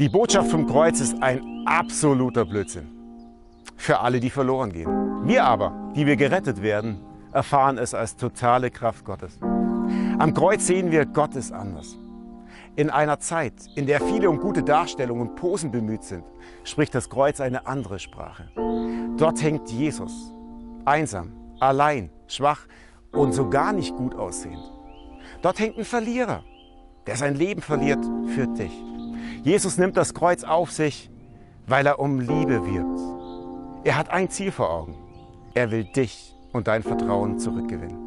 Die Botschaft vom Kreuz ist ein absoluter Blödsinn. Für alle, die verloren gehen. Wir aber, die wir gerettet werden, erfahren es als totale Kraft Gottes. Am Kreuz sehen wir, Gott ist anders. In einer Zeit, in der viele um gute Darstellung und Posen bemüht sind, spricht das Kreuz eine andere Sprache. Dort hängt Jesus, einsam, allein, schwach und so gar nicht gut aussehend. Dort hängt ein Verlierer, der sein Leben verliert für dich. Jesus nimmt das Kreuz auf sich, weil er um Liebe wirbt. Er hat ein Ziel vor Augen. Er will dich und dein Vertrauen zurückgewinnen.